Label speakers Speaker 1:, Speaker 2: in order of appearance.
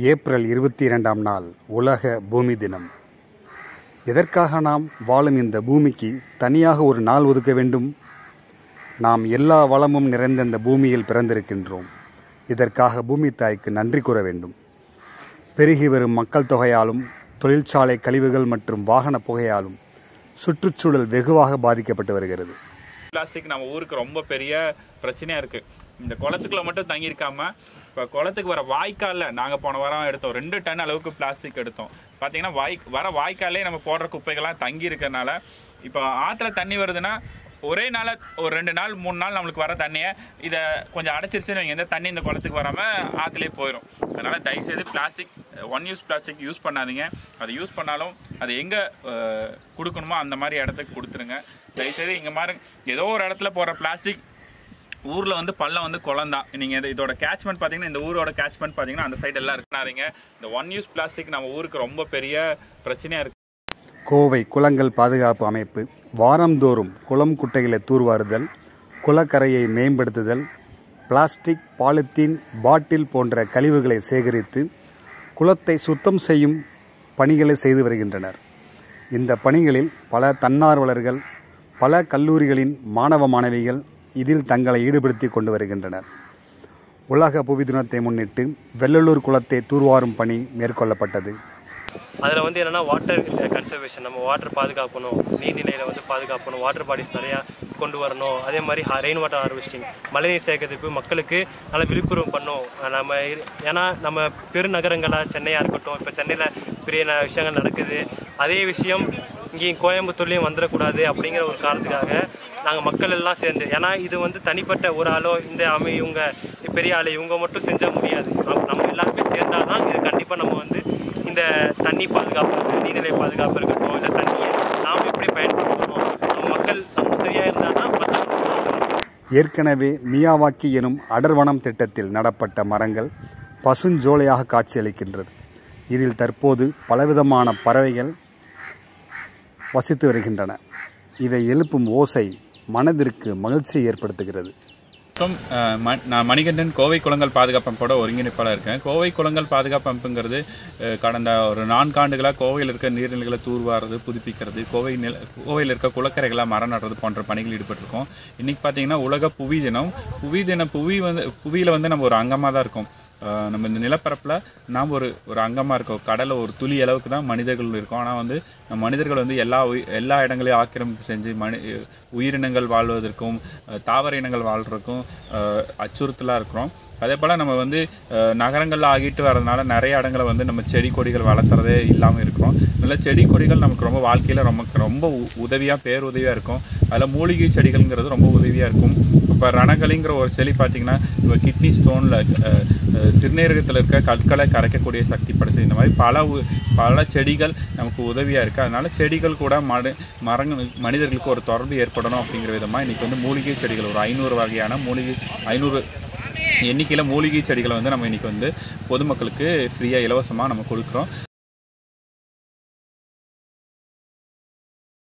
Speaker 1: April இருபத்தி இரண்டாம் நாள் உலக பூமி தினம். எதற்காக நாம் வாழும் இந்த பூமிக்கு தனியாக ஒரு நாள் ஒதுக்க வேண்டும்? நாம் எல்லா வளமும் நிறைந்த இந்த பூமியில் பிறந்திருக்கின்றோம். இதற்காக பூமி தாய்க்கு நன்றி கூற வேண்டும். பெருகி வரும் மக்கள் தொகையாலும் தொழிற்சாலை கழிவுகள் மற்றும் வாகன புகையாலும் சுற்றுச்சூழல் வெகுவாக பாதிக்கப்பட்டு வருகிறது.
Speaker 2: பிளாஸ்டிக் நம்ம ஊருக்கு ரொம்ப பெரிய பிரச்சனையாக இருக்குது இந்த குளத்துக்குள்ளே மட்டும் தங்கியிருக்காமல் இப்போ குளத்துக்கு வர வாய்க்காலில் நாங்கள் போன வாரம் எடுத்தோம். ரெண்டு டன் அளவுக்கு பிளாஸ்டிக் எடுத்தோம். பார்த்தீங்கன்னா வாய் வர வாய்க்காலே நம்ம போடுற குப்பைகள்லாம் தங்கியிருக்கனால இப்போ ஆற்றுல தண்ணி வருதுன்னா ஒரே நாள் ஒரு ரெண்டு நாள் மூணு நாள் நம்மளுக்கு வர தண்ணியை இதை கொஞ்சம் அடைச்சிருச்சுன்னு வைங்க இந்த தண்ணி இந்த குளத்துக்கு வராமல் ஆற்றுலேயே போயிடும் அதனால் தயவுசெய்து plastic one use plastic use பண்ணாதீங்க. அதை யூஸ் பண்ணாலும் அது எங்கே கொடுக்கணுமோ அந்த மாதிரி இடத்துக்கு கொடுத்துருங்க. தயவுசெய்து இங்கே மாதிரி ஏதோ ஒரு இடத்துல போடுற பிளாஸ்டிக் ஊரில் வந்து பள்ளம் வந்து குளம் தான். நீங்கள் இந்த இதோட கேட்ச்மெண்ட் பார்த்தீங்கன்னா இந்த ஊரோட கேட்ச்மெண்ட் பார்த்தீங்கன்னா அந்த சைடு எல்லாம் இருக்காதீங்க. இந்த ஒன் யூஸ் பிளாஸ்டிக் நம்ம ஊருக்கு ரொம்ப பெரிய பிரச்சனையாக இருக்குது
Speaker 1: கோவை குளங்கள் பாதுகாப்பு அமைப்பு வாரந்தோறும் குளம் குட்டைகளை தூர்வாருதல் குளக்கரையை மேம்படுத்துதல் பிளாஸ்டிக் பாலித்தீன் பாட்டில் போன்ற கழிவுகளை சேகரித்து குளத்தை சுத்தம் செய்யும் பணிகளை செய்து வருகின்றனர். இந்த பணிகளில் பல தன்னார்வலர்கள் பல கல்லூரிகளின் மாணவ மாணவிகள் இதில் தங்களை ஈடுபடுத்தி கொண்டு வருகின்றனர். உலக புவி தினத்தை முன்னிட்டு வெள்ளலூர் குளத்தை தூர்வாரும் பணி மேற்கொள்ளப்பட்டது.
Speaker 3: அதில் வந்து என்னென்னா வாட்டர் கன்சர்வேஷன் நம்ம வாட்டர் பாதுகாக்கணும். நீர்நிலையில் வந்து பாதுகாக்கணும். வாட்டர் பாடிஸ் நிறையா கொண்டு வரணும். அதே மாதிரி ரெயின் வாட்டர் ஹார்வெஸ்டிங் மழைநீர் சேகரிப்பு மக்களுக்கு நல்ல விழிப்புணர்வு பண்ணும். நம்ம இரு- ஏன்னா நம்ம பெருநகரங்களாக சென்னையாக இருக்கட்டும் இப்போ சென்னையில் பெரிய ந- விஷயங்கள் நடக்குது. அதே விஷயம் இங்கேயும் கோயம்புத்தூர்லேயும் வந்துடக்கூடாது அப்படிங்கிற ஒரு காரணத்துக்காக நாங்கள் மக்கள் எல்லாம் சேர்ந்து ஏன்னா இது வந்து தனிப்பட்ட ஒரு ஆளோ இந்த அமை இவங்க பெரிய ஆளு இவங்க மட்டும் செஞ்சால் முடியாது. நம்ம நம்ம எல்லாருமே சேர்ந்தால் தான் இது கண்டிப்பாக நம்ம வந்து இந்த தண்ணி பாதுகாப்பு நீர்நிலை பாதுகாப்பு இருக்கட்டும் இல்லை தண்ணியை நாம் எப்படி பயன்படுத்தணும் நம்ம மக்கள் நம்ம சரியாக இருந்தால் தான்
Speaker 1: ஏற்கனவே மியாவாக்கி எனும் அடர்வனம் திட்டத்தில் நடப்பட்ட மரங்கள் பசுஞ்சோலையாக காட்சியளிக்கின்றது. இதில் தற்போது பலவிதமான பறவைகள் வசித்து வருகின்றன. இதை எழுப்பும் ஓசை மனதிற்கு மகிழ்ச்சியை ஏற்படுத்துகிறது.
Speaker 2: வணக்கம் நான் மணிகண்டன் கோவை குளங்கள் பாதுகாப்பு அமைப்போட ஒருங்கிணைப்பாளர் இருக்கேன். கோவை குளங்கள் பாதுகாப்பு அமைப்புங்கிறது கடந்த ஒரு நான்காண்டுகளாக கோவையில் இருக்க நீர்நிலைகளை தூர்வாரது புதுப்பிக்கிறது கோவை நில கோவையில் இருக்க குளக்கரைகளாக மரம் நடுறது போன்ற பணிகள் ஈடுபட்டிருக்கோம். இன்றைக்கி பார்த்தீங்கன்னா உலக புவி தினம். புவி தினம் புவி வந்து புவியில் வந்து நம்ம ஒரு அங்கமாக தான் இருக்கோம். நம்ம இந்த நிலப்பரப்பில் நாம் ஒரு ஒரு அங்கமாக இருக்கோம். கடலை ஒரு துளி அளவுக்கு தான் மனிதர்கள் இருக்கோம். ஆனால் வந்து நம்ம மனிதர்கள் வந்து எல்லா எல்லா இடங்களையும் ஆக்கிரமிப்பு செஞ்சு மனி உயிரினங்கள் வாழ்வதற்கும் தாவர இனங்கள் வாழ்கிறதுக்கும் அச்சுறுத்தலாக இருக்கிறோம். அதே போல் நம்ம வந்து நகரங்களில் ஆகிட்டு வரதுனால நிறைய இடங்களை வந்து நம்ம செடி கொடிகள் வளர்த்துறதே இல்லாமல் இருக்கிறோம். அதனால் செடி கொடிகள் நமக்கு ரொம்ப வாழ்க்கையில் ரொம்ப ரொம்ப உதவியாக பேருதவியாக இருக்கும். அதில் மூலிகை செடிகள்ங்கிறது ரொம்ப உதவியாக இருக்கும். இப்போ ரணகலிங்கிற ஒரு செடி பார்த்தீங்கன்னா இப்போ கிட்னி ஸ்டோனில் சிறுநீரகத்தில் இருக்க கற்களை கரைக்கக்கூடிய சக்தி படைச்சது. இந்த மாதிரி பல உ- பல செடிகள் நமக்கு உதவியாக இருக்குது அதனால் செடிகள் கூட மடு மரங்கள் மனிதர்களுக்கு ஒரு தொடர்பு ஏற்படணும் அப்படிங்கிற விதமாக இன்றைக்கி வந்து மூலிகை செடிகள் ஒரு ஐநூறு வகையான மூலிகை ஐநூறு எண்ணிக்கையில் மூலிகை செடிகளை வந்து நம்ம இன்றைக்கி வந்து பொதுமக்களுக்கு ஃப்ரீயாக இலவசமாக நம்ம கொடுக்குறோம்.